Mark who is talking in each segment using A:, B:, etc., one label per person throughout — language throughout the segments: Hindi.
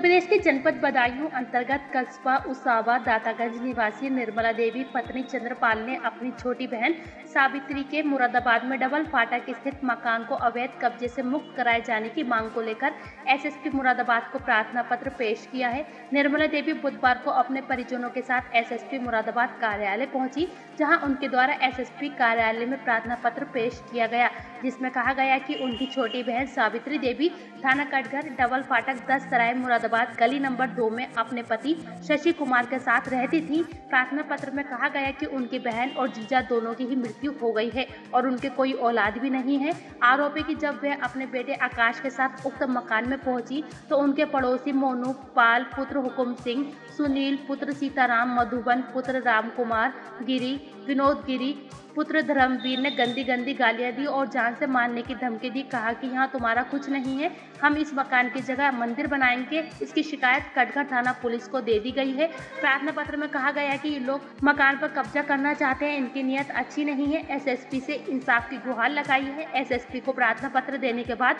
A: प्रदेश के जनपद बदायूं अंतर्गत कस्बा उसावा दातागंज निवासी निर्मला देवी पत्नी चंद्रपाल ने अपनी छोटी बहन सावित्री के मुरादाबाद में डबल फाटक स्थित मकान को अवैध कब्जे से मुक्त कराए जाने की मांग को लेकर एसएसपी मुरादाबाद को प्रार्थना पत्र पेश किया है। निर्मला देवी बुधवार को अपने परिजनों के साथ एसएसपी मुरादाबाद कार्यालय पहुँची, जहाँ उनके द्वारा एसएसपी कार्यालय में प्रार्थना पत्र पेश किया गया। जिसमें कहा गया कि उनकी छोटी बहन सावित्री देवी थाना कटघर, डबल फाटक दस सराय मुरादाबाद, गली नंबर दो में अपने पति शशि कुमार के साथ रहती थी। प्रार्थना पत्र में कहा गया कि उनकी बहन और जीजा दोनों की ही मृत्यु हो गई है और उनके कोई औलाद भी नहीं है। आरोपी की जब वह अपने बेटे आकाश के साथ उक्त मकान में पहुँची तो उनके पड़ोसी मोनू पाल, पुत्र हुकुम सिंह, सुनील, पुत्र सीताराम, मधुबन, पुत्र राम कुमार गिरी विनोद गिरी पुत्र धर्मवीर ने गंदी गंदी गालियाँ दी और जान से मारने की धमकी दी, कहा कि यहाँ तुम्हारा कुछ नहीं है। हम इस मकान की जगह मंदिर बनाएँगे। इसकी शिकायत कटघर थाना पुलिस को दे दी गई है। प्रार्थना पत्र में कहा गया है कि ये लोग मकान पर कब्जा करना चाहते हैं। इनकी नीयत अच्छी नहीं है। एसएसपी से इंसाफ की गुहार लगाई है। एसएसपी को प्रार्थना पत्र देने के बाद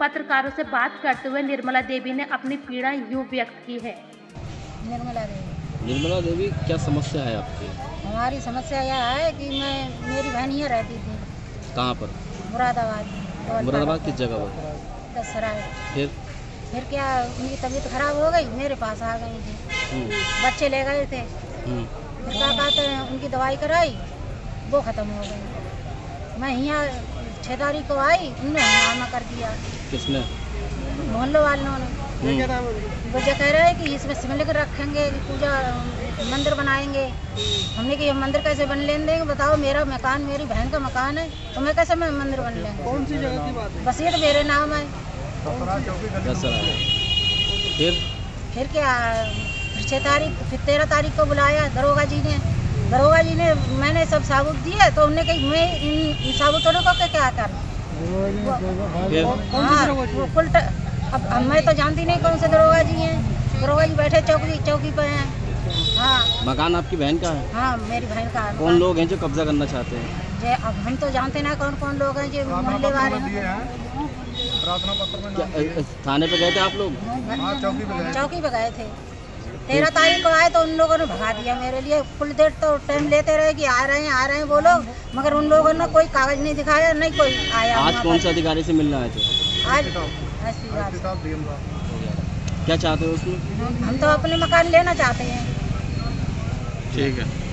A: पत्रकारों से बात करते हुए निर्मला देवी ने अपनी पीड़ा यूँ व्यक्त की है।
B: निर्मला देवी।
C: निर्मला देवी क्या समस्या है आपकी?
B: हमारी समस्या यह है कि मैं मेरी बहन यहाँ रहती थी।
C: कहाँ पर?
B: मुरादाबाद
C: मुरादाबाद किस जगह पर?
B: दसराय
C: फिर?
B: फिर क्या उनकी तबीयत खराब हो गई? मेरे पास आ गई थी।
C: हम्म,
B: बच्चे ले गए थे।
C: हम्म,
B: फिर क्या कहते हैं उनकी दवाई कराई वो ख़त्म हो गई। मैं यहाँ छः तारीख को आई उनने हंगामा कर दिया।
C: किसने?
B: मोहल्ले वालों ने। वो जो कह रहे हैं कि इसमें शिवलिंग रखेंगे पूजा मंदिर बनाएँगे। हमने कि ये मंदिर कैसे बन लेने देंगे बताओ मेरा मकान मेरी बहन का मकान है तो मैं कैसे मैं मंदिर बन लेंगे?
D: कौन सी जगह की बात है?
B: बस ये तो मेरे नाम है।
C: फिर?
B: फिर क्या फिर छः तारीख फिर तेरह तारीख को बुलाया दरोगा जी ने। दरोगा जी ने मैंने सब साबुत दिए तो उन्होंने कही मैं इन साबुतों को क्या- कर? हाँ अब मैं तो जानती नहीं कौन से दरोगा जी हैं। दरोगा जी बैठे चौकी चौकी पे हैं। हाँ।
C: मकान आपकी बहन का है?
B: हाँ मेरी बहन का है।
C: कौन लोग हैं जो कब्जा करना चाहते हैं?
B: जे अब हम तो जानते ना कौन कौन लोग हैं जो मोहल्ले वाले हैं।
C: थाने पे गए थे आप लोग?
D: हाँ चौकी पे गए।
B: थे। तेरह तारीख को आए तो उन लोगों ने भगा दिया मेरे लिए। कुल देर तो टाइम लेते रहे कि आ रहे हैं आ रहे हैं वो लोग। मगर उन लोगों ने कोई कागज़ नहीं दिखाया नहीं कोई आया
C: आज कौन
B: पर।
C: से अधिकारी से मिलना आए थे?
B: आज
C: क्या चाहते हो उसमें?
B: हम तो अपने मकान लेना चाहते हैं।
C: ठीक है।